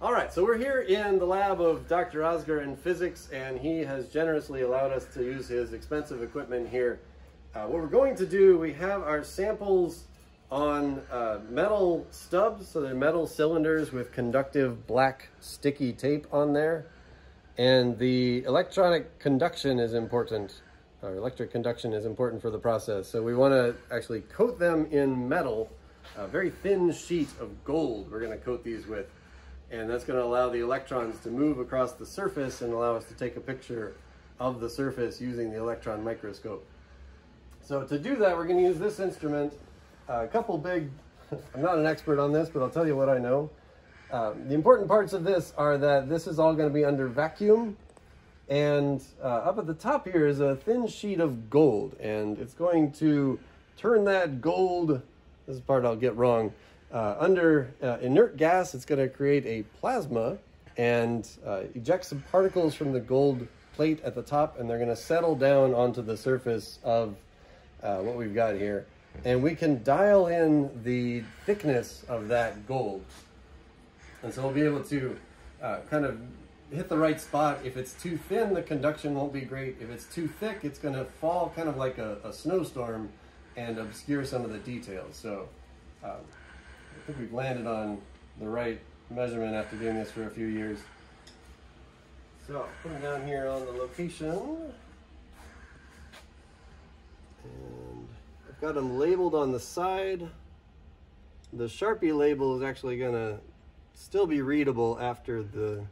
All right, so we're here in the lab of Dr. Osger in physics, and he has generously allowed us to use his expensive equipment here. Uh, what we're going to do, we have our samples on uh, metal stubs, so they're metal cylinders with conductive black sticky tape on there. And the electronic conduction is important, or electric conduction is important for the process. So we want to actually coat them in metal, a very thin sheet of gold we're going to coat these with and that's going to allow the electrons to move across the surface and allow us to take a picture of the surface using the electron microscope. So to do that, we're going to use this instrument, a couple big, I'm not an expert on this, but I'll tell you what I know. Um, the important parts of this are that this is all going to be under vacuum, and uh, up at the top here is a thin sheet of gold, and it's going to turn that gold, this is part I'll get wrong, uh, under uh, inert gas, it's going to create a plasma and uh, eject some particles from the gold plate at the top, and they're going to settle down onto the surface of uh, what we've got here. And we can dial in the thickness of that gold. And so we'll be able to uh, kind of hit the right spot. If it's too thin, the conduction won't be great. If it's too thick, it's going to fall kind of like a, a snowstorm and obscure some of the details. So um, think we've landed on the right measurement after doing this for a few years. So, putting down here on the location. And I've got them labeled on the side. The Sharpie label is actually going to still be readable after the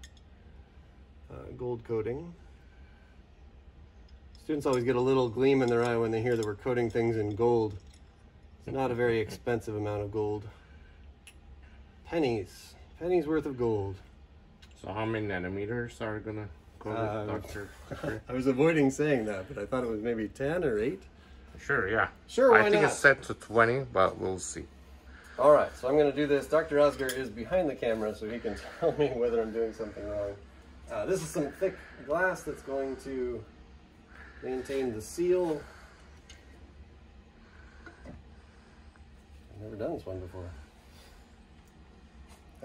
uh, gold coating. Students always get a little gleam in their eye when they hear that we're coating things in gold. It's not a very expensive amount of gold. Pennies. Pennies worth of gold. So how many nanometers are gonna go with Uh, Doctor? I was avoiding saying that, but I thought it was maybe 10 or 8. sure, yeah. Sure, why I think not? it's set to twenty, but we'll see. All right, so I'm going to do this. Dr. Osger is behind the camera, so he can tell me whether I'm doing something wrong. Uh, this is some thick glass that's going to maintain the seal. I've never done this one before.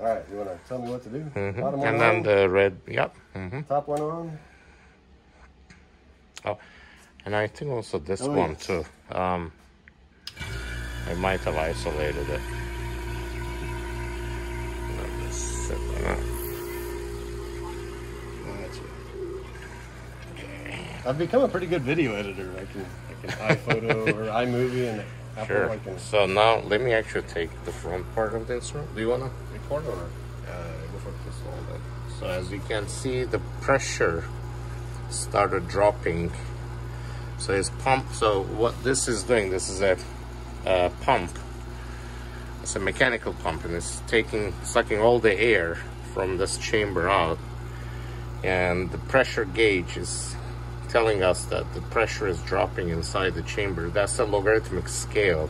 All right, you want to tell me what to do? Mhm. Bottom And then on, the red. Yep. hmm top one on. Oh, and I think also this Oh, one yes. too. Um, I might have isolated it. Let me set that up. I've become a pretty good video editor. I can, I can iPhoto or iMovie and. Sure. Can So now let me actually take the front part of the instrument. Do you wanna record or? uh, go for this all day. So as you can see, the pressure started dropping. So it's pump. So what this is doing, this is a, uh pump. It's a mechanical pump, and it's taking, sucking all the air from this chamber out. And the pressure gauge is telling us that the pressure is dropping inside the chamber. That's a logarithmic scale.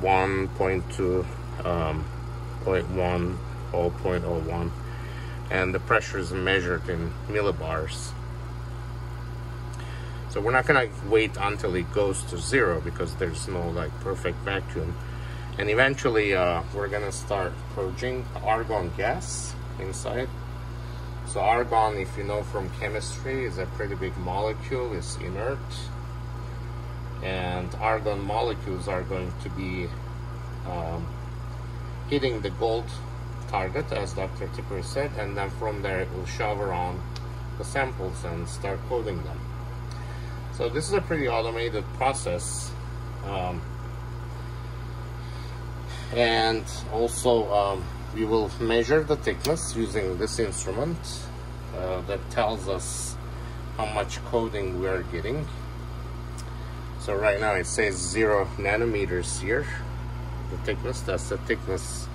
1.2, um, 0.1, 0.01 and the pressure is measured in millibars. So we're not gonna wait until it goes to zero because there's no like perfect vacuum. And eventually uh, we're gonna start purging argon gas inside. So argon, if you know from chemistry, is a pretty big molecule, it's inert. And argon molecules are going to be um, hitting the gold target, as Dr. Tippery said, and then from there it will shower on the samples and start coating them. So this is a pretty automated process. Um, and also um, we will measure the thickness using this instrument uh, that tells us how much coating we are getting. So right now it says zero nanometers here, the thickness, that's the thickness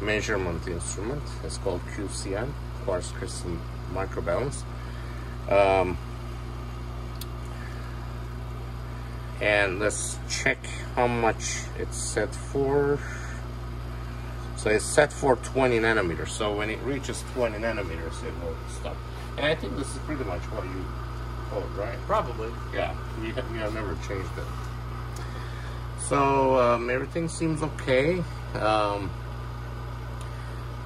measurement instrument. It's called QCM, Quartz Crystal Microbalance. Um, and let's check how much it's set for. So it's set for 20 nanometers. So when it reaches 20 nanometers, it will stop. And I think this is pretty much what you code, right? Probably. Yeah, we have, we have never changed it. So um, everything seems okay. Um,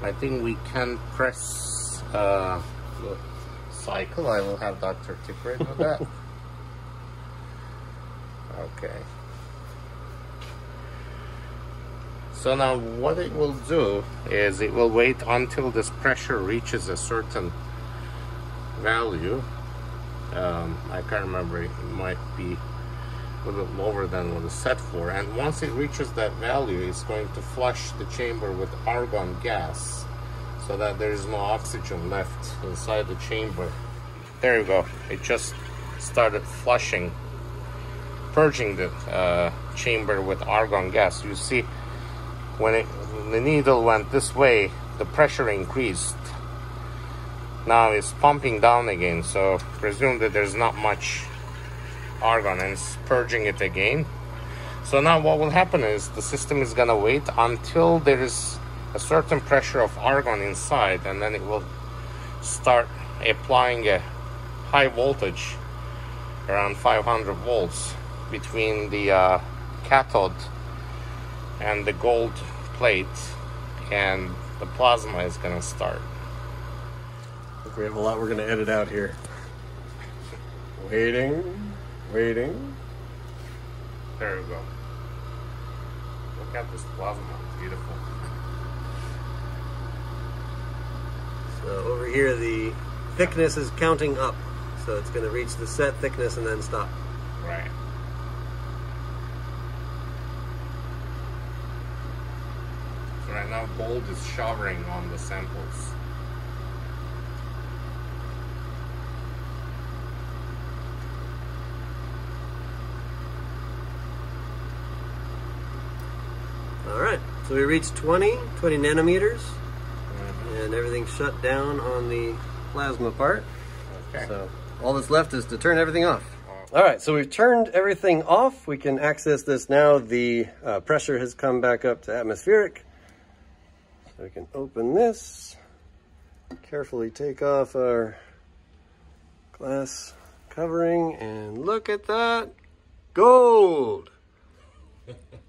I think we can press uh, the cycle. I will have Dr. Tippery with that. okay. So now what it will do is it will wait until this pressure reaches a certain value. Um, I can't remember, it might be a little bit lower than what it's set for. And once it reaches that value, it's going to flush the chamber with argon gas so that there is no oxygen left inside the chamber. There you go. It just started flushing, purging the uh, chamber with argon gas. You see, when it, the needle went this way, the pressure increased. Now it's pumping down again, so presume that there's not much argon and it's purging it again. So now what will happen is the system is gonna wait until there is a certain pressure of argon inside and then it will start applying a high voltage around 500 volts between the uh, cathode and the gold plate and the plasma is gonna start. Look, We have a lot we're gonna edit out here. Waiting, waiting. There we go. Look at this plasma, it's beautiful. So over here the thickness is counting up. So it's gonna reach the set thickness and then stop. Right. So right now gold is showering on the samples. All right, so we reached 20, 20 nanometers, and everything's shut down on the plasma part. Okay. So all that's left is to turn everything off. All right, so we've turned everything off. We can access this now. The uh, pressure has come back up to atmospheric. So we can open this, carefully take off our glass covering, and look at that, gold.